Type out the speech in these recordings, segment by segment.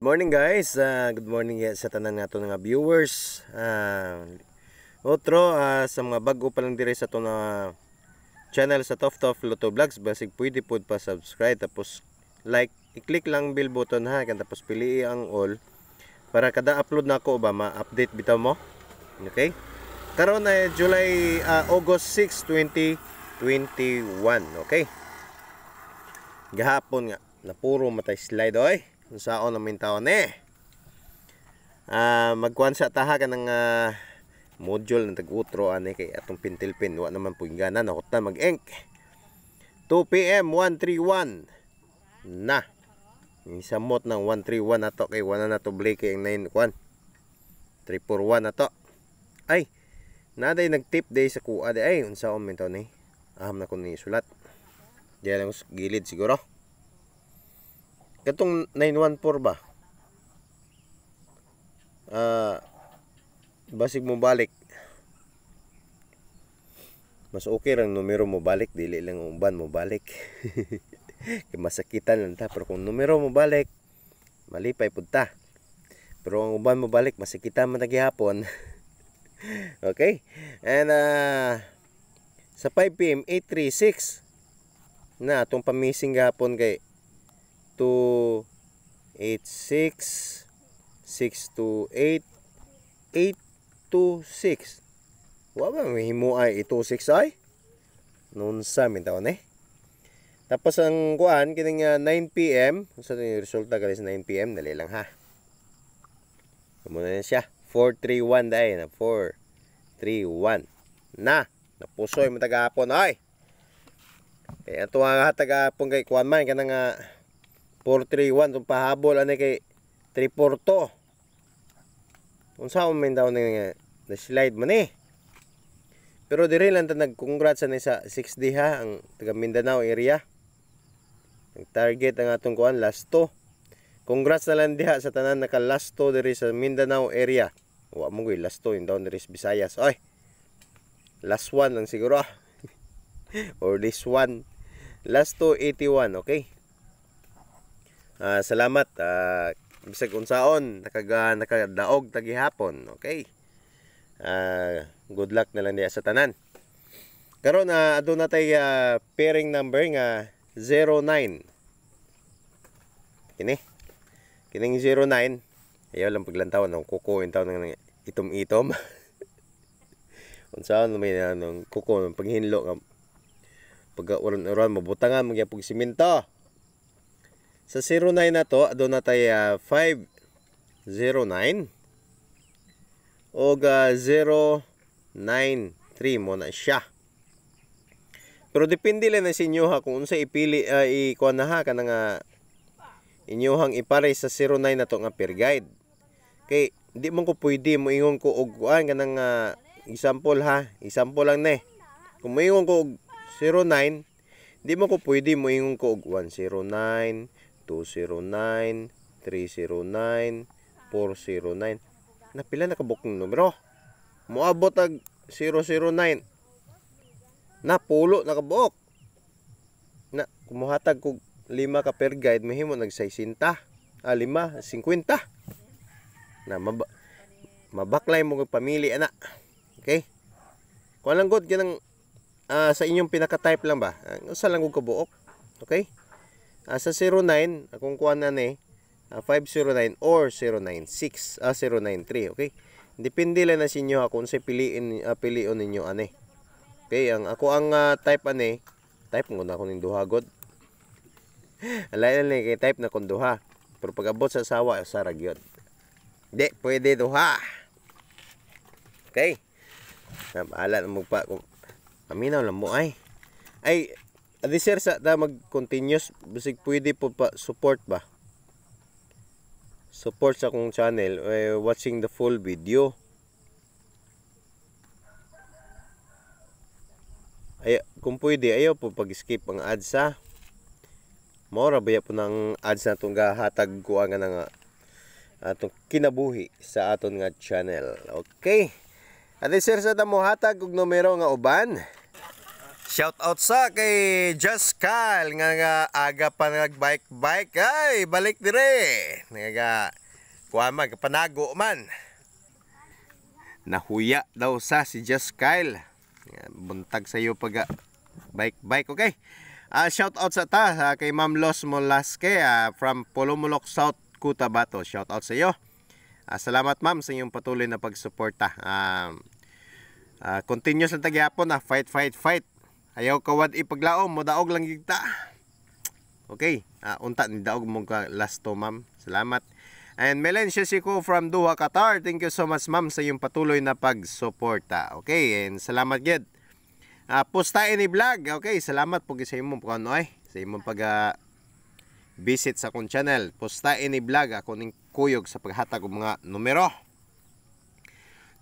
Morning guys, uh, good morning sa tanan nato nga viewers. Uh, otro uh, sa mga bago pa lang dire sa to na channel sa Top Top Lotto Vlogs, basig pwede pod pa subscribe tapos like, i-click lang bell button ha, kan tapos pili ang all para kada upload na ako ba ma-update bitaw mo. Okay? Karon na July uh, August 6, 2021, okay? Gahapon nga na puro matay slide oy saon namin taon eh uh, magkuhan sa taha ka ng uh, module ng tag-utro ani kay atong pintilpin. Wa naman po gana na na mag-ink. 2 pm 131 na. Isamot ng 131 na to kay wala na to blake ang 9 kwan 341 na to. Ay naday nag-tip day sa kuha day. Ay unsa on mintaw ni? Aham na ko ni sulat. Diyan lang gilid siguro Katong 914 ba? Ah, uh, basig mo balik. Mas okay lang numero mo balik, dili lang uban mo balik. Masakitan lang ta, pero kung numero mo balik, malipay pud ta. Pero ang uban mo balik, masakitan man gihapon. okay? And uh, sa 5 PM 836 na atong pamising gahapon kay 286 628 826 Wa ba may himo ay 826 ay? Noon sa min taon eh. Tapos ang kuan kining uh, 9 PM, sa so, resulta gali sa 9 PM dali lang ha. Kumo na siya. 431 dai na 431 na napusoy mo tagahapon ay. Kaya ito nga tagahapon kay kuan man kanang uh, 431 itong pahabol ano kay 342 unsa mo min daw na, na slide man eh. Pero dire lang ta nag-congrats ani sa 6D ha ang taga Mindanao area. Ang target ang atong kuan last 2 congrats na lang diha sa tanan naka last 2 diri sa Mindanao area. Wa mo gyud last 2 in down diri sa Visayas. Oy! Last 1 lang siguro or this one. Last 2 81 okay Uh, salamat. Uh, bisag unsaon nakaga nakadaog tagihapon. Okay. Uh, good luck na lang diya sa tanan. Karon na uh, aduna tay uh, pairing number nga 09. Kini. Kining 09. Ayaw lang paglantaw ng kuko taon ng itom-itom. Unsaon may anong kuko ng paghinlo nga pag uran-uran mabutangan magyapog simento. Sa 09 na to, doon na tayo uh, 509 o uh, 093 mo na siya. Pero depende lang na sa inyo ha kung unsa ipili uh, ikuha na ha kanang uh, inyohang ipare sa 09 na to nga per guide. Kay di man ko pwede mo ingon ko og kuan kanang uh, example ha, example lang ne. Kung moingon ko og 09, di mo ko pwede mo ingon ko og 109 209, 309, 409. Napila na kabuk ng numero. Moabot ag 009. Napulo na kabuk. Na kumuhatag kog 5 ka per guide mahimo nag 60. Ah 5, 50. Na mab mabaklay mo pamili ana. Okay? Kung lang god ganang uh, sa inyong pinaka-type lang ba? Uh, usa lang og kabuok. Okay? Uh, sa 09 akong kuha na ni uh, 509 or 096 ah 093 okay? Depende lang na sa inyo kung sa piliin uh, pilion ninyo ani okay ang ako ang uh, type ani type mo na ako ning duha god. Alay ni kay type na kun duha. Pero pag abot sa sawa sa ragyod di pwede duha. Okay. Na bahala na magpa aminaw lang mo ay. Ay Adi sir sa ta mag continuous bisig pwede po pa support ba? Support sa akong channel uh, watching the full video. Ay kung pwede ayaw po pag skip ang ads ha? Mora ba po ng ads na itong gahatag ko ang nga atong kinabuhi sa aton nga channel. Okay. Adi sir sa ta mo hatag og numero nga uban Shout out sa kay Just Cal nga nga aga pa nagbike bike ay balik dire. Nga kuha man panago man. Nahuya daw sa si. Nga, Buntag sa iyo pag bike bike okay. Ah shout out sa ta ah, kay Ma'am Los Molasque ah, from Polomolok South Cotabato. Shout out sa iyo. Ah, salamat ma'am sa inyong patuloy na pagsuporta. Um, ah, continuous lang tagyapon ah, fight fight fight. Ayaw kawad ipaglaom mo daog lang gigta. Okay, ah, unta ni daog mo ka last to ma'am. Salamat. And Melen Shesiko from Doha, Qatar. Thank you so much ma'am sa iyong patuloy na pagsuporta. Okay, and salamat gid. Ah, postain ni vlog. Okay, salamat po sa imong pagano ay. Sa imong pag ah, visit sa akong channel. Postain ni vlog ako ning kuyog sa paghatag og mga numero.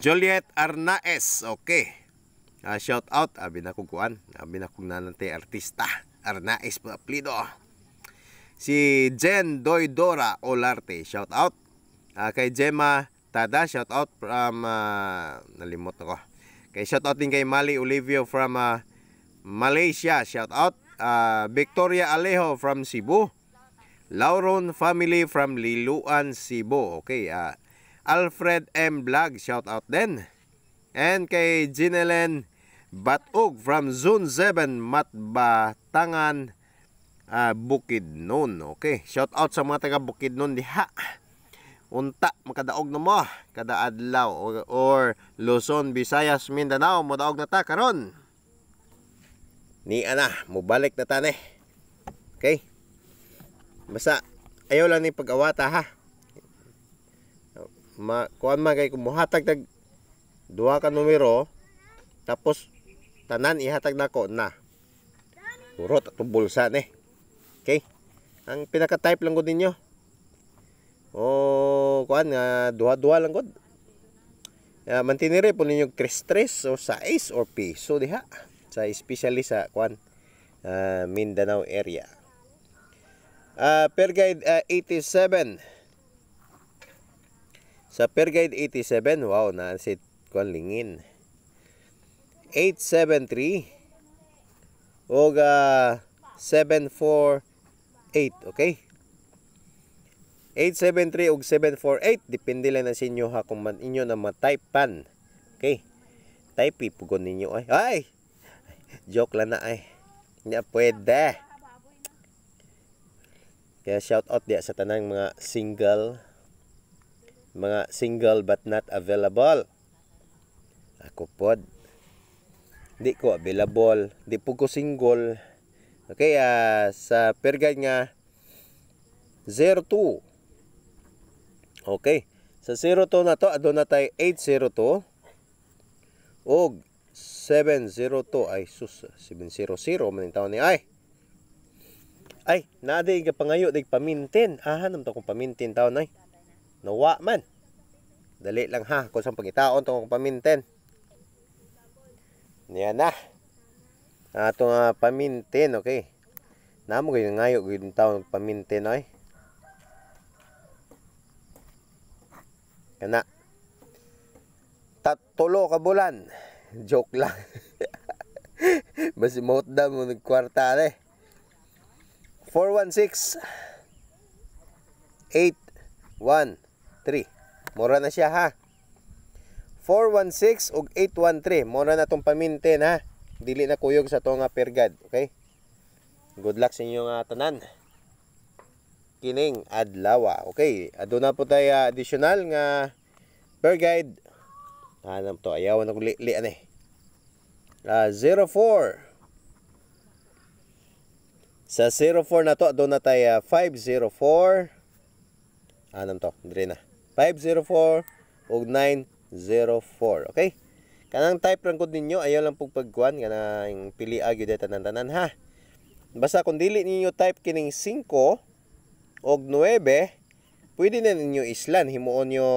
Juliet Arnaes. Okay. Ah, shout out abi na kong. Abi na kong nanante artista. Arnaes po aplido. Si Jen Doydora Olarte. Shout out. Ah, kay Gemma Tada. Shout out from ah, nalimot ako. Kay shout out din kay Mali Olivio from ah, Malaysia. Shout out. Ah, Victoria Alejo from Cebu. Lauron family from Liluan, Cebu. Okay, ah Alfred M. Vlog, shout out din. And kay Ginelen Batug from Zone 7, Matbatangan, ah Bukidnon. Okay, shout out sa mga taga Bukidnon diha. Unta, makadaog na mo, kada adlaw or, or Luzon, Visayas, Mindanao, modaog na ta karon. Ni ana, mubalik na tani. Okay? Basta ayaw lang ni pag-awata ha. Ma kuan man kay kumuhatag tag duha ka numero tapos tanan ihatag nako na. Puro tatong bulsa ni. Okay? Ang pinaka-type lang gud ninyo. O kuan nga duha-duha lang gud. Uh, mantinire po ninyo tres-tres o size or piso diha sa especially sa kuan ah, Mindanao area. Ah, per guide ah, 87. Sa per guide 87, wow, na si kuan lingin. 873 o uh, 748, okay? 873 ug 748 depende lang na sa inyo ha kung man inyo na ma-type pan. Okay? Type ipugon ninyo ay. Ay. Joke lang na ay. Nya pwede. Kaya shout out dia sa tanang mga single mga single but not available. Ako pod. Di ko available, di po ko single. Okay, ah, sa per guide nga 02. Okay. Sa 02 na to, adto na tay 802 og 702 ay sus 700 man taon ni ay ay, naaday ka pangayo, day pamintin. Aha, naman to kong pamintin taon ay. Nawa man. Dali lang ha, kung saan pangitaon to kong pamintin. Yan na. Ato nga pamintin, okay. Namo kayo ngayo, kayo taon pamintin ay. Kana. Tatulo ka bulan. Joke lang. Basi mo da mo nagkwarta eh. 416 813 Mura na siya ha 416 ug 813. Mura na tong paminten ha. Dili na kuyog sa to nga ah, pergad, okay? Good luck sa inyo nga tanan. Kining adlaw, okay? Aduna po tayo ah, additional nga pergad. Hanam to ayaw na kuli lian eh. Uh, 04 sa 04 na to, doon na tayo 504. Anong to? Dre na. 504 o 9 0904. Okay? Kanang type lang kod ninyo, ayaw lang pong pagkuhan, kanang pili agyo dito tanan-tanan ha. Basta kung dili ninyo type kining 5 og 9, pwede na ninyo islan. Himuon nyo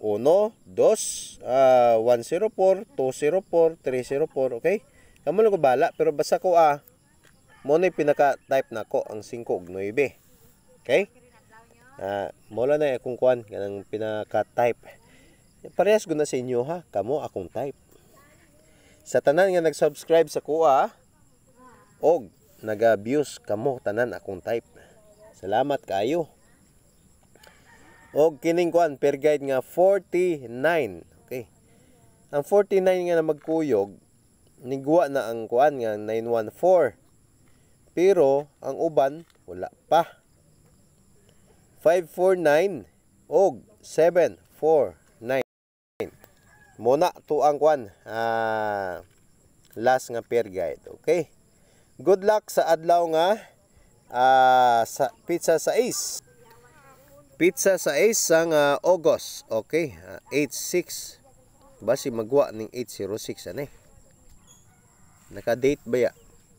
1, 2, uh, 104, 204, 304, okay? Kamu lang ko bala, pero basta ko ah, mo na pinaka-type na ko ang 5 og 9. Okay? Ah, uh, mo na akong kuan kanang pinaka-type. Parehas gud na sa inyo ha, kamo akong type. Sa tanan nga nag-subscribe sa kuha og naga-views kamo tanan akong type. Salamat kayo. Og kining kuan per guide nga 49. Okay. Ang 49 nga na magkuyog niguwa na ang kuan nga 914. Pero ang uban wala pa. 549 og 749. Muna to ang kuan. Ah, last nga pair guide. Okay? Good luck sa adlaw nga ah, sa pizza sa Ace. Pizza sa Ace sang ah, August. Okay? Ah, 86. Basi magwa ning 806 ani. Naka-date ba ya?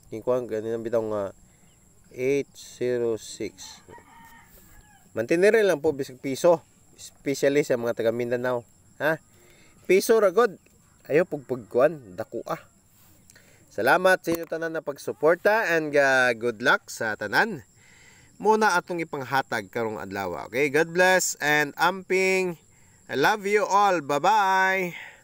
Yung kuan ganun bitaw nga 806. Mantinere lang po bisag piso. Especially sa mga taga Mindanao. Ha? Piso ra god. Ayo pugpugkuan dako ah. Salamat sa inyo tanan na pagsuporta and uh, good luck sa tanan. Muna atong ipanghatag karong adlaw. Okay, God bless and amping. I love you all. Bye-bye.